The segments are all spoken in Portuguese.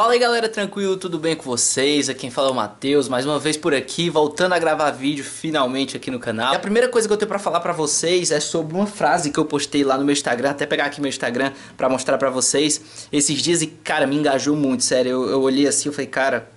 Fala aí galera, tranquilo, tudo bem com vocês? Aqui quem fala é o Matheus, mais uma vez por aqui, voltando a gravar vídeo finalmente aqui no canal. E a primeira coisa que eu tenho pra falar pra vocês é sobre uma frase que eu postei lá no meu Instagram, até pegar aqui meu Instagram pra mostrar pra vocês esses dias e, cara, me engajou muito, sério. Eu, eu olhei assim e falei, cara,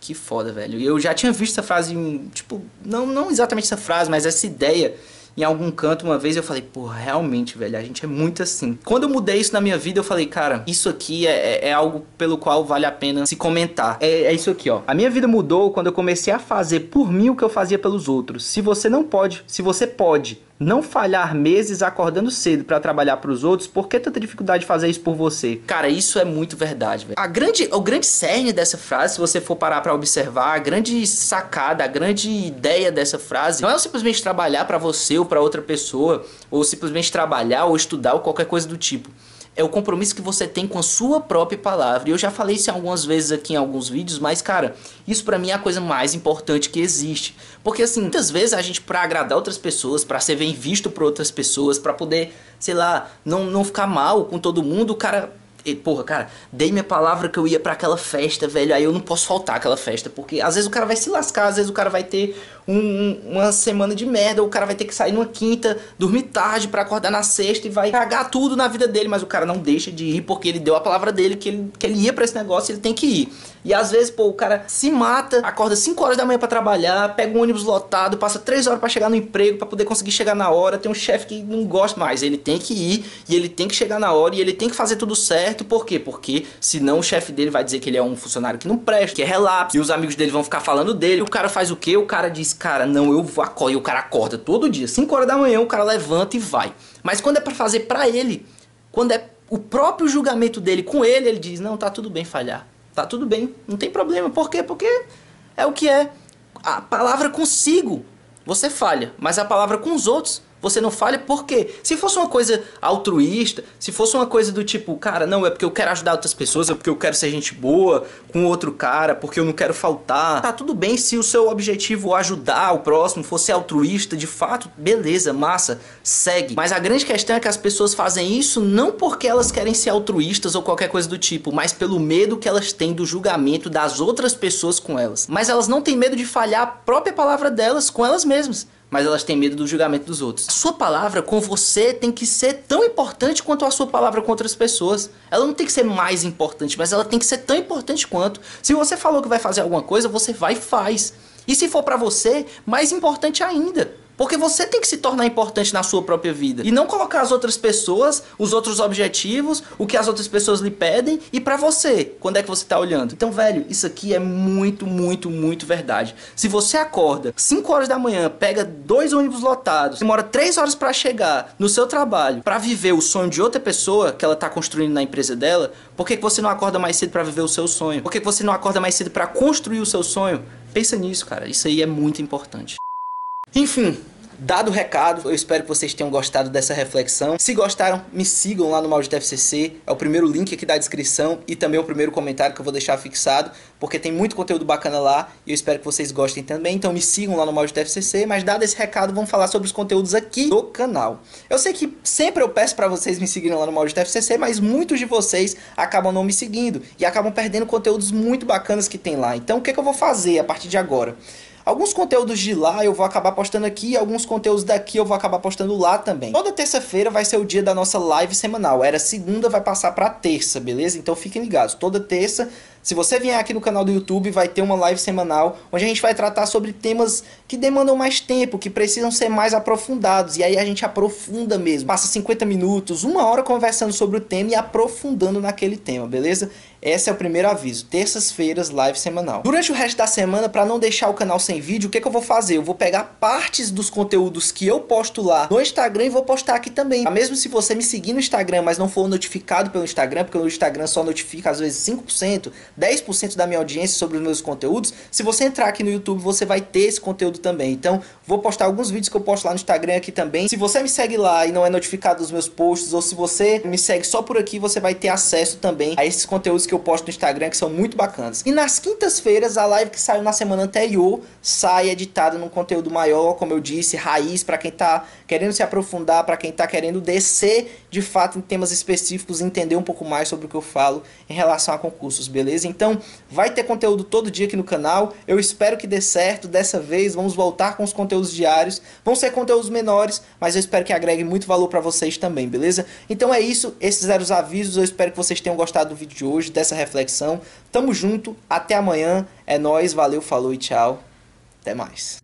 que foda, velho. E eu já tinha visto essa frase, tipo, não, não exatamente essa frase, mas essa ideia em algum canto uma vez eu falei, pô, realmente, velho, a gente é muito assim. Quando eu mudei isso na minha vida, eu falei, cara, isso aqui é, é, é algo pelo qual vale a pena se comentar. É, é, isso aqui, ó. A minha vida mudou quando eu comecei a fazer por mim o que eu fazia pelos outros. Se você não pode, se você pode não falhar meses acordando cedo para trabalhar para os outros, por que tanta dificuldade de fazer isso por você? Cara, isso é muito verdade, velho. A grande, o grande cerne dessa frase, se você for parar para observar, a grande sacada, a grande ideia dessa frase, não é simplesmente trabalhar para você ou para outra pessoa, ou simplesmente trabalhar ou estudar ou qualquer coisa do tipo é o compromisso que você tem com a sua própria palavra. E eu já falei isso algumas vezes aqui em alguns vídeos, mas cara, isso para mim é a coisa mais importante que existe. Porque assim, muitas vezes a gente para agradar outras pessoas, para ser bem visto por outras pessoas, para poder, sei lá, não não ficar mal com todo mundo, o cara e, porra, cara, dei minha palavra que eu ia para aquela festa, velho. Aí eu não posso faltar aquela festa. Porque às vezes o cara vai se lascar, às vezes o cara vai ter um, uma semana de merda, o cara vai ter que sair numa quinta, dormir tarde para acordar na sexta e vai cagar tudo na vida dele. Mas o cara não deixa de ir porque ele deu a palavra dele que ele, que ele ia para esse negócio ele tem que ir. E às vezes, pô, o cara se mata, acorda 5 horas da manhã para trabalhar, pega um ônibus lotado, passa 3 horas para chegar no emprego, para poder conseguir chegar na hora. Tem um chefe que não gosta mais, ele tem que ir e ele tem que chegar na hora e ele tem que fazer tudo certo. Por quê? Porque senão o chefe dele vai dizer que ele é um funcionário que não presta, que é relapso, e os amigos dele vão ficar falando dele. O cara faz o quê? O cara diz, cara, não, eu vou acordar. E o cara acorda todo dia, 5 horas da manhã, o cara levanta e vai. Mas quando é para fazer para ele, quando é o próprio julgamento dele com ele, ele diz: Não, tá tudo bem falhar. Tá tudo bem, não tem problema. Por quê? Porque é o que é. A palavra consigo você falha, mas a palavra com os outros você não falha porque se fosse uma coisa altruísta, se fosse uma coisa do tipo, cara, não, é porque eu quero ajudar outras pessoas, é porque eu quero ser gente boa com outro cara, porque eu não quero faltar. Tá tudo bem se o seu objetivo ajudar o próximo fosse altruísta, de fato, beleza, massa, segue. Mas a grande questão é que as pessoas fazem isso não porque elas querem ser altruístas ou qualquer coisa do tipo, mas pelo medo que elas têm do julgamento das outras pessoas com elas. Mas elas não têm medo de falhar a própria palavra delas com elas mesmas mas elas têm medo do julgamento dos outros. A sua palavra com você tem que ser tão importante quanto a sua palavra com outras pessoas. Ela não tem que ser mais importante, mas ela tem que ser tão importante quanto. Se você falou que vai fazer alguma coisa, você vai e faz. E se for para você, mais importante ainda. Porque você tem que se tornar importante na sua própria vida. E não colocar as outras pessoas, os outros objetivos, o que as outras pessoas lhe pedem e para você, quando é que você tá olhando. Então, velho, isso aqui é muito, muito, muito verdade. Se você acorda 5 horas da manhã, pega dois ônibus lotados, demora 3 horas para chegar no seu trabalho, para viver o sonho de outra pessoa que ela tá construindo na empresa dela, por que, que você não acorda mais cedo para viver o seu sonho? Por que, que você não acorda mais cedo para construir o seu sonho? Pensa nisso, cara. Isso aí é muito importante. Enfim, Dado o recado, eu espero que vocês tenham gostado dessa reflexão. Se gostaram, me sigam lá no Maldito FCC. É o primeiro link aqui da descrição e também o primeiro comentário que eu vou deixar fixado, porque tem muito conteúdo bacana lá e eu espero que vocês gostem também. Então me sigam lá no Maldito FCC. Mas dado esse recado, vamos falar sobre os conteúdos aqui do canal. Eu sei que sempre eu peço para vocês me seguirem lá no Maldito FCC, mas muitos de vocês acabam não me seguindo e acabam perdendo conteúdos muito bacanas que tem lá. Então o que, que eu vou fazer a partir de agora? Alguns conteúdos de lá eu vou acabar postando aqui, alguns conteúdos daqui eu vou acabar postando lá também. Toda terça-feira vai ser o dia da nossa live semanal. Era segunda, vai passar para terça, beleza? Então fiquem ligados. Toda terça se você vier aqui no canal do YouTube, vai ter uma live semanal onde a gente vai tratar sobre temas que demandam mais tempo, que precisam ser mais aprofundados. E aí a gente aprofunda mesmo. Passa 50 minutos, uma hora conversando sobre o tema e aprofundando naquele tema, beleza? Esse é o primeiro aviso. Terças-feiras, live semanal. Durante o resto da semana, para não deixar o canal sem vídeo, o que, que eu vou fazer? Eu vou pegar partes dos conteúdos que eu posto lá no Instagram e vou postar aqui também. Mesmo se você me seguir no Instagram, mas não for notificado pelo Instagram, porque o Instagram só notifica às vezes 5%, 10% da minha audiência sobre os meus conteúdos, se você entrar aqui no YouTube, você vai ter esse conteúdo também. Então, vou postar alguns vídeos que eu posto lá no Instagram aqui também. Se você me segue lá e não é notificado dos meus posts, ou se você me segue só por aqui, você vai ter acesso também a esses conteúdos que eu posto no Instagram que são muito bacanas. E nas quintas-feiras, a live que saiu na semana anterior sai editada num conteúdo maior, como eu disse, raiz para quem tá querendo se aprofundar, para quem tá querendo descer de fato em temas específicos, entender um pouco mais sobre o que eu falo em relação a concursos, Então, vai ter conteúdo todo dia aqui no canal. Eu espero que dê certo. Dessa vez, vamos voltar com os conteúdos diários. Vão ser conteúdos menores, mas eu espero que agregue muito valor para vocês também, beleza? Então é isso, esses eram os avisos. Eu espero que vocês tenham gostado do vídeo de hoje, dessa reflexão. Tamo junto, até amanhã. É nós, valeu, falou e tchau. Até mais.